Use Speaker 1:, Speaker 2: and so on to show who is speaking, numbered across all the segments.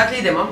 Speaker 1: Dakle, idemo.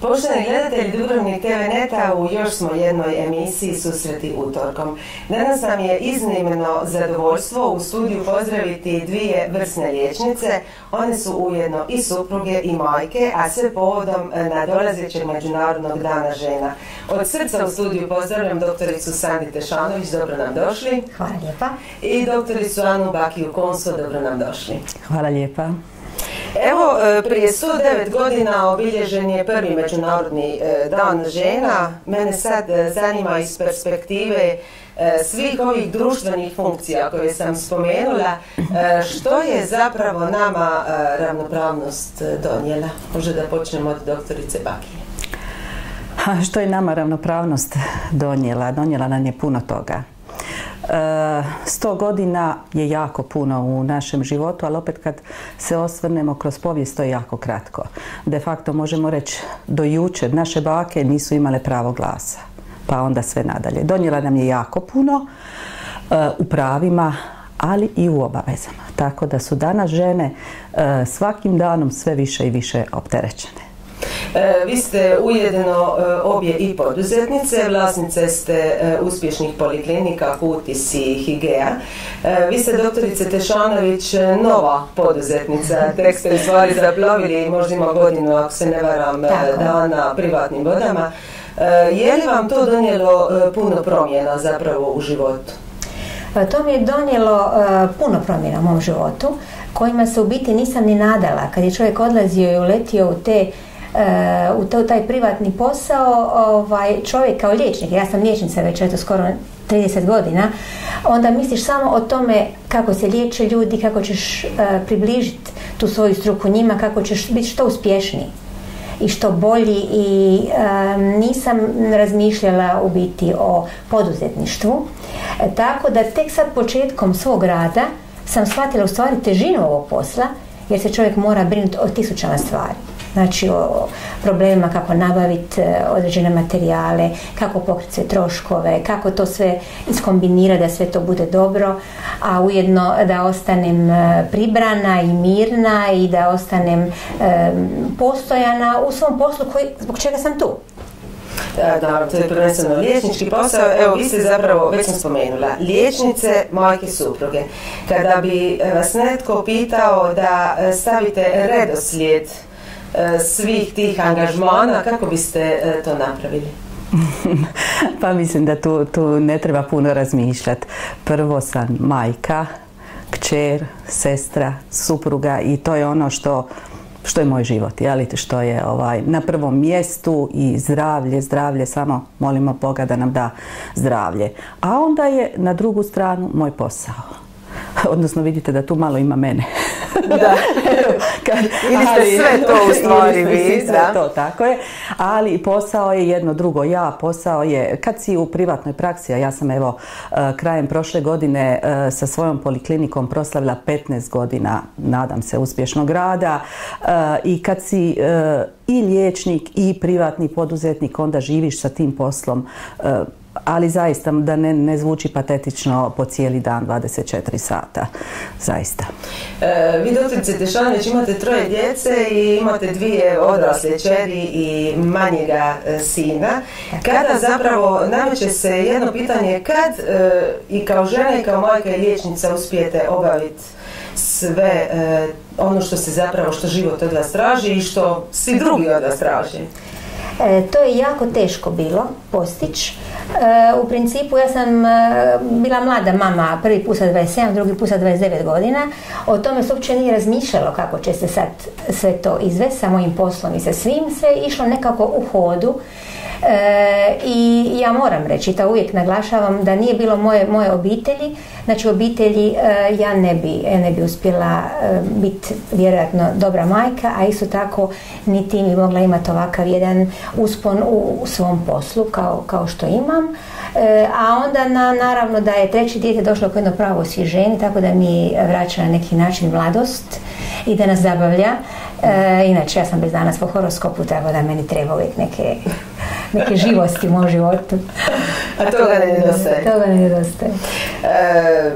Speaker 2: Poštovani gledatelji Dubrovnik TV Neta, u još smo jednoj emisiji Susreti utorkom. Danas nam je iznimno zadovoljstvo u studiju pozdraviti dvije vrsne liječnice. One su ujedno i supruge i majke, a sve povodom nadolazećeg Međunarodnog dana žena. Od srca u studiju pozdravljam doktoricu Sandi Tešanović, dobro nam došli.
Speaker 3: Hvala lijepa.
Speaker 2: I doktoricu Anu Bakiju Konso, dobro nam došli.
Speaker 4: Hvala lijepa.
Speaker 2: Evo, e, prije 109 godina obilježen je prvi Međunarodni e, dan žena. Mene sad e, zanima iz perspektive svih ovih društvenih funkcija koje sam spomenula, što je zapravo nama ravnopravnost donijela? Može da počnemo od doktorice Bakije.
Speaker 4: Što je nama ravnopravnost donijela? Donijela nam je puno toga. Sto godina je jako puno u našem životu, ali opet kad se osvrnemo kroz povijest, to je jako kratko. De facto možemo reći do jučer naše bake nisu imale pravo glasa, pa onda sve nadalje. Donijela nam je jako puno e, u pravima, ali i u obavezama. Tako da su danas žene e, svakim danom sve više i više opterećene.
Speaker 2: E, vi ste ujedno e, obje i poduzetnice, vlasnice ste e, uspješnih poliklinika Kutis i Higea. Vi ste doktorice Tešanović nova poduzetnica, tek ste u stvari zaplovili možda ima godinu ako se ne varam da na privatnim vodama. Je li vam to donijelo puno promjena zapravo u životu?
Speaker 3: To mi je donijelo puno promjena u mom životu kojima se u biti nisam ni nadala. Kad je čovjek odlazio i uletio u te u to, taj privatni posao ovaj, čovjek kao liječnik, ja sam liječnica već eto skoro 30 godina, onda misliš samo o tome kako se liječe ljudi, kako ćeš uh, približiti tu svoju struku njima, kako ćeš biti što uspješniji i što bolji i nisam razmišljala u biti o poduzetništvu. E, tako da tek sad početkom svog rada sam shvatila u stvari težinu ovog posla jer se čovjek mora brinuti o tisućama stvari znači o problemima kako nabaviti e, određene materijale, kako pokriti sve troškove, kako to sve iskombinirati da sve to bude dobro, a ujedno da ostanem e, pribrana i mirna i da ostanem e, postojana u svom poslu koji, zbog čega sam tu.
Speaker 2: Da, to je prvenstveno liječnički posao. Evo, vi ste zapravo, već sam spomenula, liječnice, majke, supruge. Kada bi vas netko pitao da stavite redoslijed svih tih angažmana, kako biste e, to napravili?
Speaker 4: pa mislim da tu, tu ne treba puno razmišljati. Prvo sam majka, kćer, sestra, supruga i to je ono što što je moj život, jeli, što je ovaj, na prvom mjestu i zdravlje, zdravlje, samo molimo Boga da nam da zdravlje. A onda je na drugu stranu moj posao. Odnosno vidite da tu malo ima mene.
Speaker 2: da. Kad, ili ste sve to u stvari vi.
Speaker 4: Sve to, tako je. Ali posao je jedno drugo. Ja, posao je, kad si u privatnoj praksi, a ja sam evo eh, krajem prošle godine eh, sa svojom poliklinikom proslavila 15 godina, nadam se, uspješnog rada eh, i kad si i liječnik i privatni poduzetnik, onda živiš sa tim poslom ali zaista da ne, ne zvuči patetično po cijeli dan 24 sata. Zaista.
Speaker 2: E, vi doktorice Tešanović imate troje djece i imate dvije odrasle čeri i manjega e, sina. Kada zapravo nameće se jedno pitanje kad e, i kao žena i kao majka i liječnica uspijete obaviti sve e, ono što se zapravo, što život od vas traži i što svi drugi od vas traži?
Speaker 3: E, to je jako teško bilo postići. E, u principu ja sam e, bila mlada mama, prvi put sa 27, drugi put sa 29 godina. O tome se uopće nije razmišljalo kako će se sad sve to izvesti sa mojim poslom i sa svim. Sve išlo nekako u hodu. E, I ja moram reći, da uvijek naglašavam da nije bilo moje, moje obitelji, znači obitelji e, ja ne bi, ne bi uspjela e, biti vjerojatno dobra majka, a isto tako niti mi mogla imati ovakav jedan uspon u, u svom poslu kao, kao što imam. A onda na, naravno da je treće dijete došlo kao jedno pravo osvježenje, tako da mi vraća na neki način mladost i da nas zabavlja. inače ja sam bez danas po horoskopu, tako da meni treba uvijek neke neke živosti u mom životu.
Speaker 2: A toga ne nedostaje.
Speaker 3: Toga ne nedostaje.
Speaker 2: E,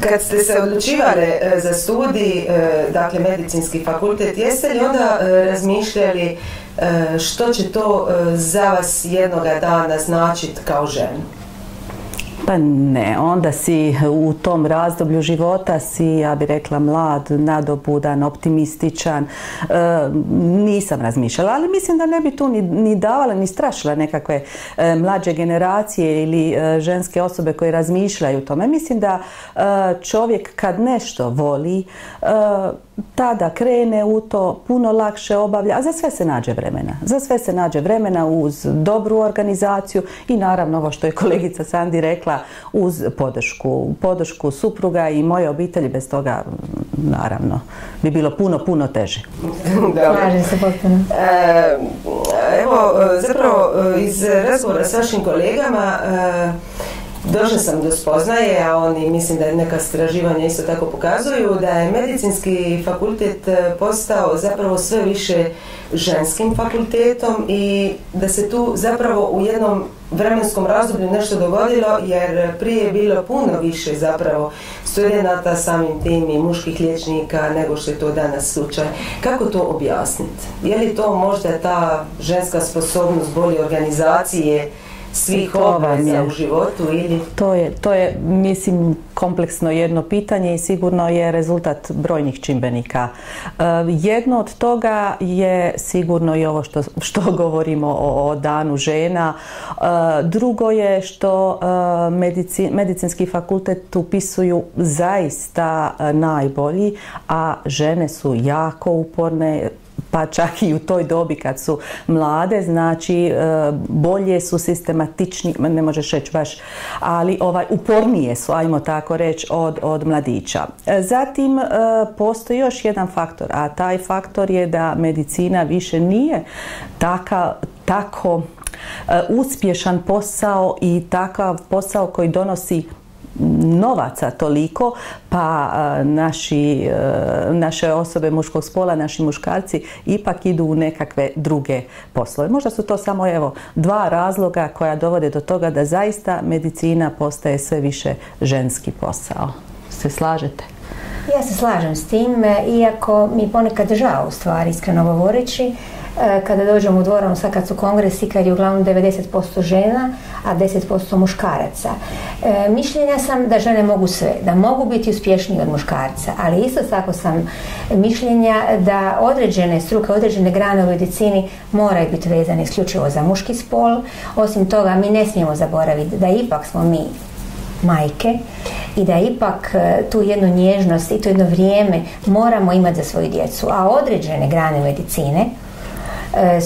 Speaker 2: kad ste se odlučivali za studij, dakle medicinski fakultet, jeste li onda razmišljali što će to za vas jednoga dana značiti kao ženu?
Speaker 4: Pa ne, onda si u tom razdoblju života si, ja bih rekla, mlad, nadobudan, optimističan. E, nisam razmišljala, ali mislim da ne bi tu ni, ni davala, ni strašila nekakve e, mlađe generacije ili e, ženske osobe koje razmišljaju o tome. Mislim da čovjek kad nešto voli, tada krene u to, puno lakše obavlja, a za sve se nađe vremena. Za sve se nađe vremena uz dobru organizaciju i naravno ovo što je kolegica Sandi rekla uz podršku. Podršku supruga i moje obitelji bez toga naravno bi bilo puno, puno teže.
Speaker 3: se potpuno.
Speaker 2: E, evo, zapravo iz razgovora s vašim kolegama Došla sam do spoznaje, a oni mislim da neka straživanja isto tako pokazuju, da je medicinski fakultet e, postao zapravo sve više ženskim fakultetom i da se tu zapravo u jednom vremenskom razdoblju nešto dogodilo jer prije je bilo puno više zapravo studenata samim tim i muških liječnika nego što je to danas slučaj. Kako to objasniti? Je li to možda ta ženska sposobnost bolje organizacije svih obaveza u životu ili?
Speaker 4: To je, to je, mislim, kompleksno jedno pitanje i sigurno je rezultat brojnih čimbenika. E, jedno od toga je sigurno i ovo što, što govorimo o, danu žena. E, drugo je što e, medicinski fakultet upisuju zaista najbolji, a žene su jako uporne, pa čak i u toj dobi kad su mlade, znači e, bolje su sistematični, ne možeš reći baš, ali ovaj, upornije su, ajmo tako reći, od, od mladića. E, zatim e, postoji još jedan faktor, a taj faktor je da medicina više nije taka, tako uspješan posao i takav posao koji donosi novaca toliko, pa naši, naše osobe muškog spola, naši muškarci ipak idu u nekakve druge poslove. Možda su to samo evo dva razloga koja dovode do toga da zaista medicina postaje sve više ženski posao. Se slažete?
Speaker 3: Ja se slažem s tim, iako mi ponekad žao u stvari, iskreno govoreći, E, kada dođemo u dvoranu, sad kad su kongresi, kad je uglavnom 90% žena, a 10% muškaraca. E, mišljenja sam da žene mogu sve, da mogu biti uspješniji od muškarca, ali isto tako sam mišljenja da određene struke, određene grane u medicini moraju biti vezane isključivo za muški spol. Osim toga, mi ne smijemo zaboraviti da ipak smo mi majke i da ipak e, tu jednu nježnost i to jedno vrijeme moramo imati za svoju djecu. A određene grane medicine, E,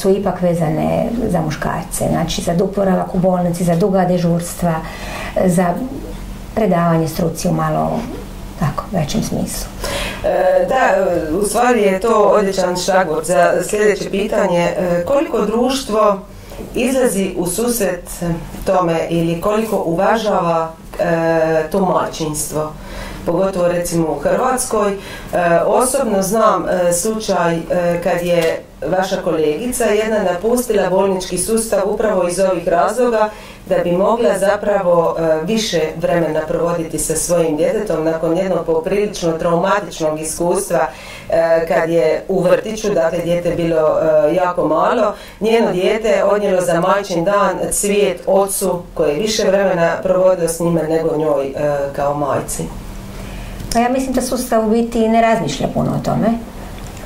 Speaker 3: su ipak vezane za muškarce. Znači za duporavak u bolnici, za duga dežurstva, za predavanje struci u malo tako, većem smislu.
Speaker 2: E, da, u stvari je to odličan šagor za sljedeće pitanje. E, koliko društvo izlazi u susret tome ili koliko uvažava to majčinstvo? pogotovo recimo u Hrvatskoj. osobno znam slučaj kad je vaša kolegica jedna napustila bolnički sustav upravo iz ovih razloga da bi mogla zapravo e, više vremena provoditi sa svojim djetetom nakon jednog poprilično traumatičnog iskustva e, kad je u vrtiću, dakle dijete bilo e, jako malo, njeno dijete odnijelo za majčin dan cvijet ocu koji je više vremena provodio s njime nego njoj kao majci.
Speaker 3: Pa ja mislim da sustav u biti ne razmišlja puno o tome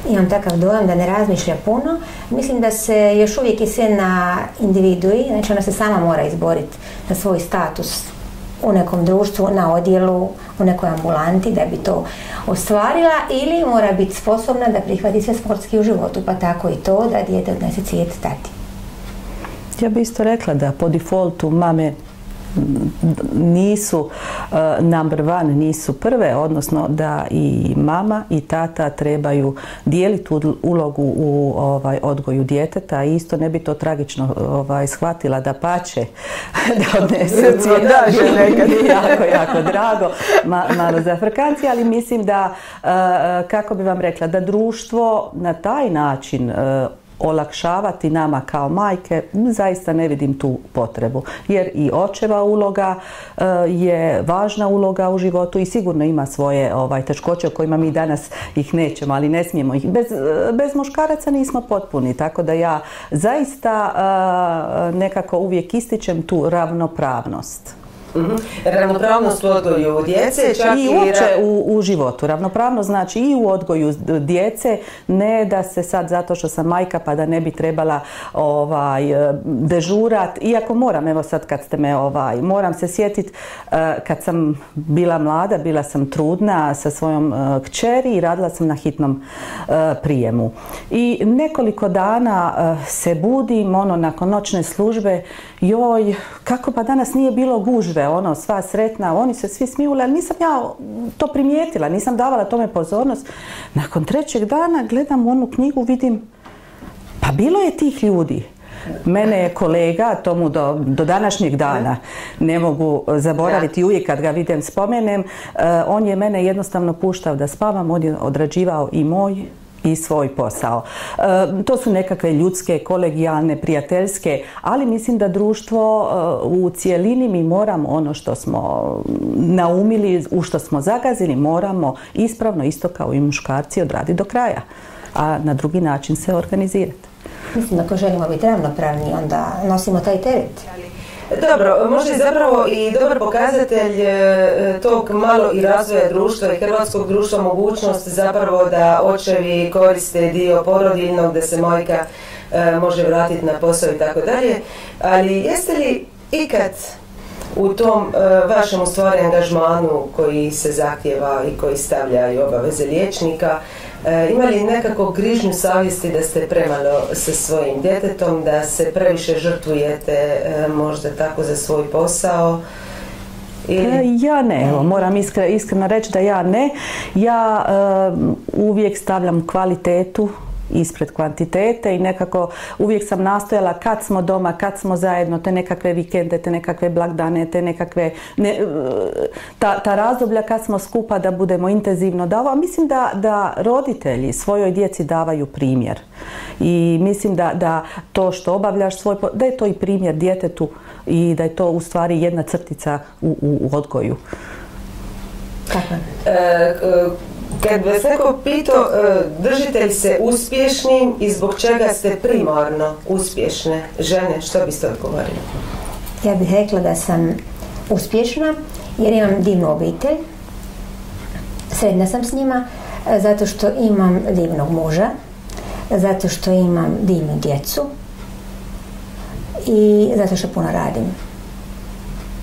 Speaker 3: imam takav dojam da ne razmišlja puno. Mislim da se još uvijek je sve na individui, znači ona se sama mora izboriti za svoj status u nekom društvu, na odjelu, u nekoj ambulanti da bi to ostvarila ili mora biti sposobna da prihvati sve sportski u životu, pa tako i to da dijete odnese cvijet tati.
Speaker 4: Ja bih isto rekla da po defaultu mame nisu uh, number one, nisu prve, odnosno da i mama i tata trebaju dijeliti ulogu u ovaj, odgoju djeteta i isto ne bi to tragično ovaj, shvatila da pače da odnese jako, jako drago, malo za frkanci, ali mislim da, uh, kako bi vam rekla, da društvo na taj način olakšavati nama kao majke, zaista ne vidim tu potrebu. Jer i očeva uloga e, je važna uloga u životu i sigurno ima svoje ovaj, teškoće o kojima mi danas ih nećemo, ali ne smijemo ih. Bez, bez muškaraca nismo potpuni, tako da ja zaista nekako uvijek ističem tu ravnopravnost.
Speaker 2: Mhm. Ravnopravnost u odgoju djece, čak
Speaker 4: i uopće u, u životu. Ravnopravnost znači i u odgoju djece, ne da se sad zato što sam majka pa da ne bi trebala ovaj dežurat, iako moram, evo sad kad ste me ovaj, moram se sjetiti eh, kad sam bila mlada, bila sam trudna sa svojom eh, kćeri i radila sam na hitnom prijemu. I nekoliko dana se budim, ono, nakon noćne službe, joj, kako pa danas nije bilo gužve ono, sva sretna, oni se svi smijuli, ali nisam ja to primijetila, nisam davala tome pozornost. Nakon trećeg dana gledam onu knjigu, vidim, pa bilo je tih ljudi. Mene je kolega, tomu do, do današnjeg dana ne mogu zaboraviti, uvijek kad ga vidim spomenem, eh, on je mene jednostavno puštao da spavam, on je odrađivao i moj i svoj posao. E, to su nekakve ljudske, kolegijalne, prijateljske, ali mislim da društvo e, u cijelini mi moramo ono što smo naumili, u što smo zagazili, moramo ispravno, isto kao i muškarci, odraditi do kraja, a na drugi način se organizirati.
Speaker 3: Mislim, ako želimo biti ravnopravni, onda nosimo taj teret.
Speaker 2: Dobro, možda je zapravo i dobar pokazatelj e, tog malo i razvoja društva i hrvatskog društva mogućnost zapravo da očevi koriste dio porodiljnog, da se majka e, može vratiti na posao i tako dalje. Ali jeste li ikad u tom e, vašem stvari angažmanu koji se zahtjeva i koji stavlja i obaveze liječnika E, ima li nekako grižnju savjesti da ste premalo sa svojim djetetom, da se previše žrtvujete e, možda tako za svoj posao?
Speaker 4: Ili... E, ja ne, evo, moram iskreno reći da ja ne. Ja uvijek stavljam kvalitetu ispred kvantitete i nekako uvijek sam nastojala kad smo doma, kad smo zajedno, te nekakve vikende, te nekakve blagdane, te nekakve ne, ta, ta razdoblja kad smo skupa da budemo intenzivno davao. Mislim da, da roditelji svojoj djeci davaju primjer i mislim da, da to što obavljaš svoj, da je to i primjer djetetu i da je to u stvari jedna crtica u, u, odgoju.
Speaker 3: Kako?
Speaker 2: E, kad vas neko pitao e, držite li se uspješnim i zbog čega ste primarno uspješne žene, što biste odgovorili?
Speaker 3: Ja bih rekla da sam uspješna jer imam divnu obitelj. Sredna sam s njima e, zato što imam divnog muža, zato što imam divnu djecu i zato što puno radim.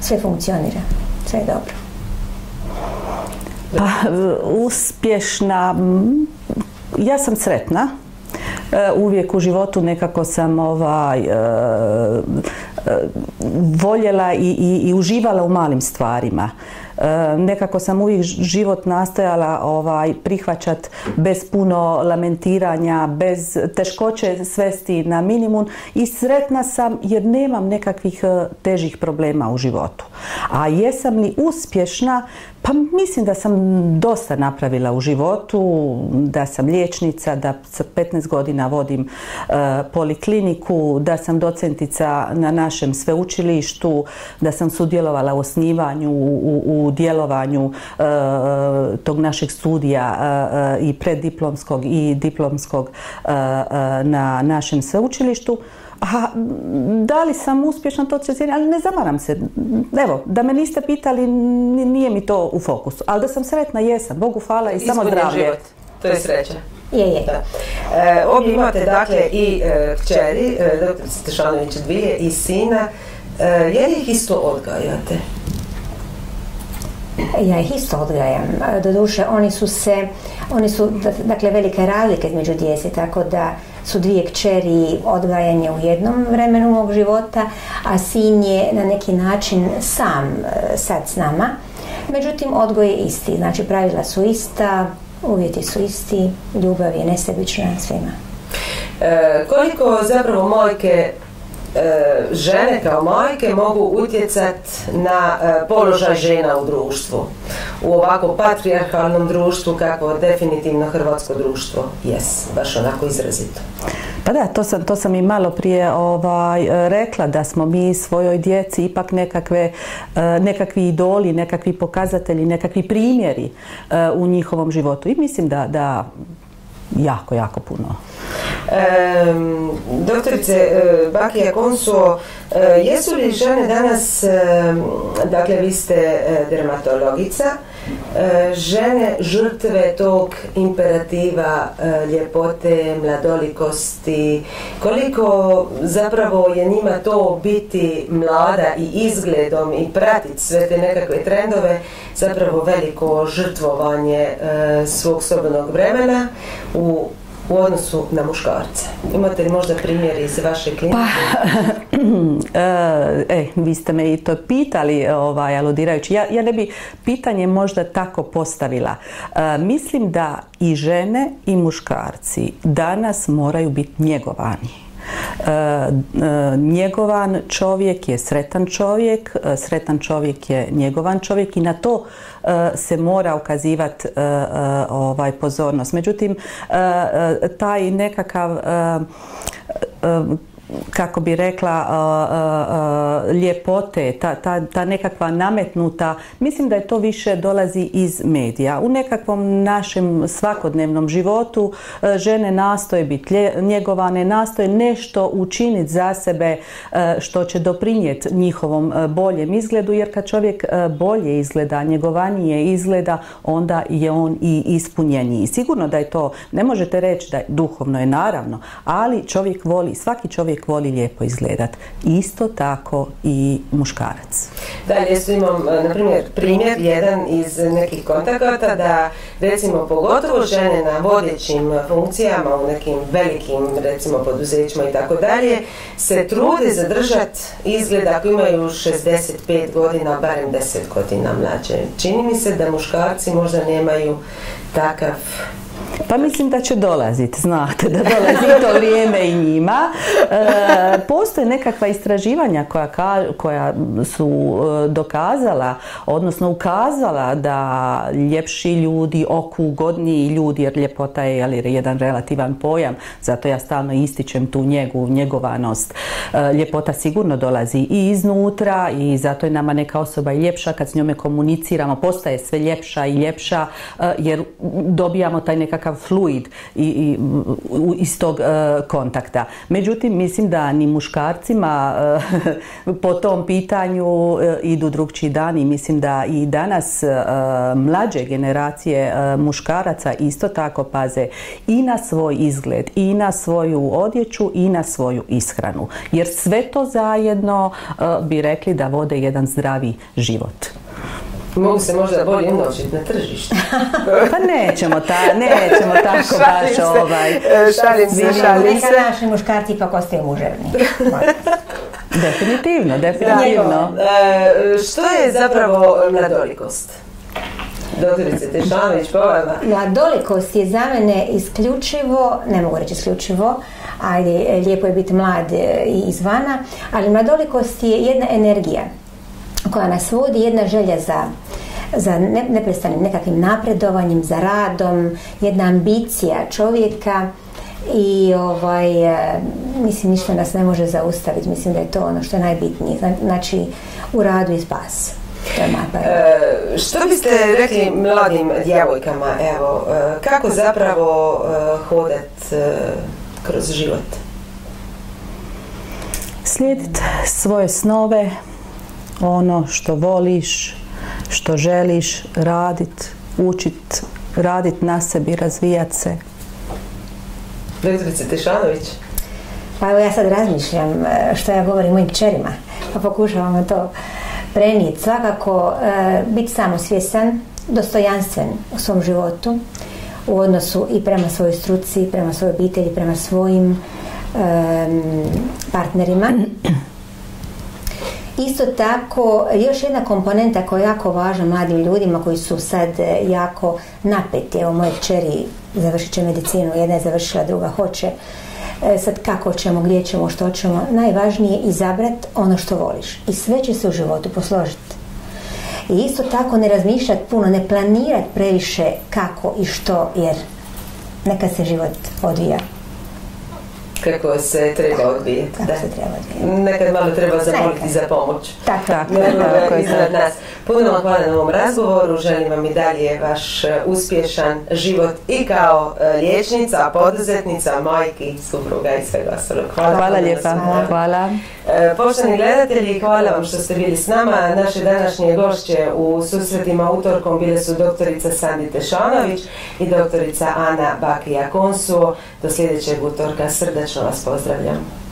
Speaker 3: Sve funkcionira, sve je dobro.
Speaker 4: Pa, uspješna, ja sam sretna. E, uvijek u životu nekako sam ovaj, e, e, voljela i, i, i uživala u malim stvarima. Nekako sam uvijek život nastojala ovaj, prihvaćat bez puno lamentiranja, bez teškoće svesti na minimum i sretna sam jer nemam nekakvih težih problema u životu. A jesam li uspješna? Pa mislim da sam dosta napravila u životu, da sam liječnica, da sa 15 godina vodim e, polikliniku, da sam docentica na našem sveučilištu, da sam sudjelovala u osnivanju, u, djelovanju e, tog našeg studija e, i preddiplomskog i diplomskog na našem sveučilištu. A da li sam uspješna, to će ali ne zamaram se. Evo, da me niste pitali, nije mi to u fokusu. Ali da sam sretna, jesam. Bogu hvala i samo zdravlje.
Speaker 2: Život. To je sreća.
Speaker 3: Je, je.
Speaker 2: Da. E, imate dakle i e, kćeri, e, dr. Stešanović dvije i sina. E, je li ih isto odgajate?
Speaker 3: ja ih isto odgajam. Doduše, oni su se, oni su, dakle, velike razlike između djece, tako da su dvije kćeri odgajanje u jednom vremenu mog života, a sin je na neki način sam e, sad s nama. Međutim, odgoj je isti, znači pravila su ista, uvjeti su isti, ljubav je nesebična svima.
Speaker 2: E, koliko zapravo mojke žene kao majke mogu utjecati na e, položaj žena u društvu. U ovako patrijarhalnom društvu kako definitivno hrvatsko društvo jes, baš onako izrazito.
Speaker 4: Pa da, to sam, to sam i malo prije ovaj, rekla da smo mi svojoj djeci ipak nekakve, nekakvi idoli, nekakvi pokazatelji, nekakvi primjeri u njihovom životu i mislim da, da jako, jako puno.
Speaker 2: E, doktorice Bakija Konsuo, jesu li žene danas, dakle vi ste dermatologica, žene žrtve tog imperativa ljepote, mladolikosti, koliko zapravo je njima to biti mlada i izgledom i pratiti sve te nekakve trendove, zapravo veliko žrtvovanje svog slobodnog vremena u u odnosu na muškarce? Imate li možda primjer iz vaše klinike?
Speaker 4: Pa, e, vi ste me i to pitali, ovaj, aludirajući. Ja, ja ne bi pitanje možda tako postavila. E, mislim da i žene i muškarci danas moraju biti njegovani. E, njegovan čovjek je sretan čovjek, sretan čovjek je njegovan čovjek i na to se mora ukazivati ovaj pozornost. Međutim, taj nekakav kako bi rekla ljepote, ta, ta, ta nekakva nametnuta, mislim da je to više dolazi iz medija. U nekakvom našem svakodnevnom životu žene nastoje biti njegovane, nastoje nešto učiniti za sebe što će doprinijeti njihovom boljem izgledu, jer kad čovjek bolje izgleda, njegovanije izgleda, onda je on i ispunjeniji. Sigurno da je to, ne možete reći da je duhovno je naravno, ali čovjek voli, svaki čovjek voli lijepo izgledat. Isto tako i muškarac.
Speaker 2: Dalje su imam, na primjer, primjer jedan iz nekih kontakata da recimo pogotovo žene na vodećim funkcijama u nekim velikim recimo poduzećima i tako dalje se trude zadržati izgled ako imaju 65 godina, barem 10 godina mlađe. Čini mi se da muškarci možda nemaju takav
Speaker 4: pa mislim da će dolaziti, znate, da dolazi to vrijeme i njima. E, postoje nekakva istraživanja koja, koja su e, dokazala, odnosno ukazala da ljepši ljudi, oku godniji ljudi, jer ljepota je jel, jedan relativan pojam, zato ja stalno ističem tu njegu, njegovanost. E, ljepota sigurno dolazi i iznutra i zato je nama neka osoba i ljepša kad s njome komuniciramo, postaje sve ljepša i ljepša jer dobijamo taj nekakav fluid i, i, iz tog e, kontakta. Međutim, mislim da ni muškarcima e, po tom pitanju e, idu drugčiji dani. Mislim da i danas mlađe generacije muškaraca isto tako paze i na svoj izgled, i na svoju odjeću, i na svoju ishranu. Jer sve to zajedno bi rekli da vode jedan zdravi život.
Speaker 2: Mogu se možda bolje unošiti na tržište.
Speaker 4: pa nećemo, ta, nećemo tako baš ovaj.
Speaker 2: E, šalim se, šalim se.
Speaker 3: Neka naši muškarci ipak ostaju muževni.
Speaker 4: definitivno, definitivno.
Speaker 2: E, što je zapravo mladolikost? Doktorice Tešanović.
Speaker 3: Mladolikost je za mene isključivo, ne mogu reći isključivo, ajde, lijepo je biti mlad i izvana, ali mladolikost je jedna energija koja nas vodi jedna želja za za neprestanim nekakvim napredovanjem, za radom, jedna ambicija čovjeka i ovaj, e, mislim ništa nas ne može zaustaviti, mislim da je to ono što je najbitnije, znači u radu i spas.
Speaker 2: E, što biste rekli mladim djevojkama, evo, e, kako zapravo hodat kroz život?
Speaker 4: Slijediti svoje snove, ono što voliš, što želiš radit, učit, radit na sebi, razvijat se.
Speaker 2: Doktorice Tešanović.
Speaker 3: Pa evo ja sad razmišljam e, što ja govorim mojim kćerima, pa pokušavam to prenijeti. Svakako e, biti samosvjesan, dostojanstven u svom životu, u odnosu i prema svojoj struci, prema svojoj obitelji, prema svojim partnerima. Isto tako, još jedna komponenta koja je jako važna mladim ljudima koji su sad e, jako napeti. Evo, moje čeri završit će medicinu, jedna je završila, druga hoće. E, sad kako ćemo, gdje ćemo, što ćemo. Najvažnije je izabrat ono što voliš. I sve će se u životu posložiti. I isto tako ne razmišljati puno, ne planirati previše kako i što, jer neka se život odvija.
Speaker 2: Kako se treba odvijeti.
Speaker 3: Kako
Speaker 2: Da.
Speaker 3: se treba odvijeti.
Speaker 2: Nekad malo treba zamoliti
Speaker 3: Nekad.
Speaker 2: za pomoć.
Speaker 3: Tako,
Speaker 4: Tako.
Speaker 2: Nego
Speaker 4: Tako
Speaker 2: ga Puno vam hvala na ovom razgovoru, želim vam i dalje vaš e, uspješan život i kao e, liječnica, poduzetnica, majki, supruga i svega ostalog.
Speaker 4: Hvala
Speaker 2: na
Speaker 4: lijepa. Hvala.
Speaker 2: E, Poštovani gledatelji, hvala vam što ste bili s nama. Naše današnje gošće u susretima utorkom bile su doktorica Sandi Tešanović i doktorica Ana Bakija Konsuo. Do sljedećeg utorka srdačno vas pozdravljam.